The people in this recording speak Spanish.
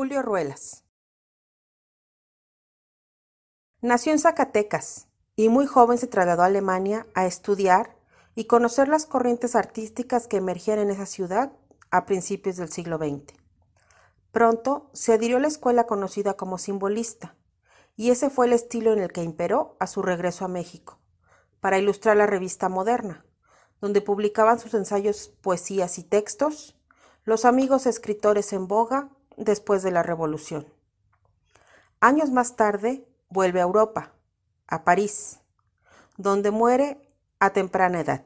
Julio Ruelas. Nació en Zacatecas y muy joven se trasladó a Alemania a estudiar y conocer las corrientes artísticas que emergían en esa ciudad a principios del siglo XX. Pronto se adhirió a la escuela conocida como simbolista, y ese fue el estilo en el que imperó a su regreso a México, para ilustrar la revista Moderna, donde publicaban sus ensayos, poesías y textos los amigos escritores en boga después de la Revolución. Años más tarde vuelve a Europa, a París, donde muere a temprana edad.